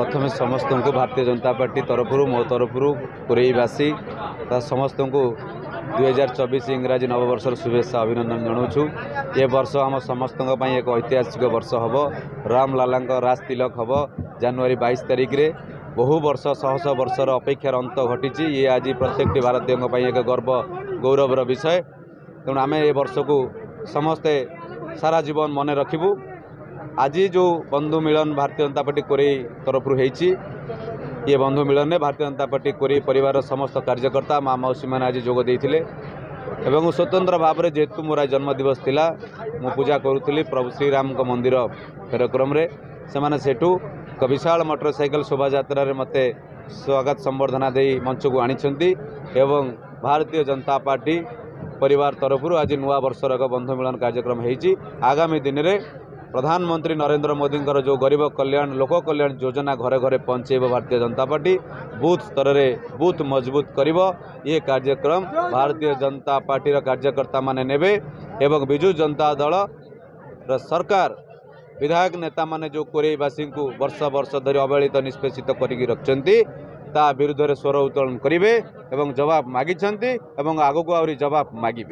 ପ୍ରଥମେ ସମସ୍ତଙ୍କୁ ଭାରତୀୟ ଜନତା ପାର୍ଟି ତରଫରୁ ମୋ ତରଫରୁ ପୁରେଇବାସୀ ତା ସମସ୍ତଙ୍କୁ ଦୁଇହଜାର ଚବିଶ ଇଂରାଜୀ ନବବର୍ଷର ଶୁଭେଚ୍ଛା ଅଭିନନ୍ଦନ ଜଣାଉଛୁ ଏ ବର୍ଷ ଆମ ସମସ୍ତଙ୍କ ପାଇଁ ଏକ ଐତିହାସିକ ବର୍ଷ ହେବ ରାମଲାଲାଙ୍କ ରାଜ ତିଲକ ହେବ ଜାନୁଆରୀ ବାଇଶ ତାରିଖରେ ବହୁ ବର୍ଷ ଶହଶହ ବର୍ଷର ଅପେକ୍ଷାର ଅନ୍ତ ଘଟିଛି ଇଏ ଆଜି ପ୍ରତ୍ୟେକଟି ଭାରତୀୟଙ୍କ ପାଇଁ ଏକ ଗର୍ବ ଗୌରବର ବିଷୟ ତେଣୁ ଆମେ ଏ ବର୍ଷକୁ ସମସ୍ତେ ସାରା ଜୀବନ ମନେ ରଖିବୁ आज जो बन्धु मिलन भारतीय जनता पार्टी पर्टी कोरै तरफ्रुची य बन्धु मिलन भारतीय जनता पार्टी कुरै परिवार समस्त कार्यकर्ता माउसी आज जोग स्वतंत्र जोदिले स्वतन्त्र भावर जिरो आज जन्मदिवस थाहा मूजा प्रभु को मंदिर से श्रीरमिर फेरे सबै मोटर सइकल शोभार मते स्वागत सम्बर्धनाद मञ्चको आ भारतीय जनता पार्टी परिवार तरफु आज नुआ नर्षर एक बन्धु मिलन कार्यक्रम है आगामी दिन प्रधानमन्त्री नरेन्द्र मोदीको जो गरेब कल्याण लोक कल्याण जोजना घर घर पहचैब Bharatiya Janata party booth स्तरै booth मजबुत गरम भारतीय जनता पर्टी कार्यकर्ता मे नजु जनता दल र सरकार विधायक नेता मोरैवासीको वर्ष वर्ष धरी अवहित निष्पेषित गरिक र त विरुद्धले स्वर उत्तोलन गरे जवाब मगिन्छ ए आगको आउने जवाब मगि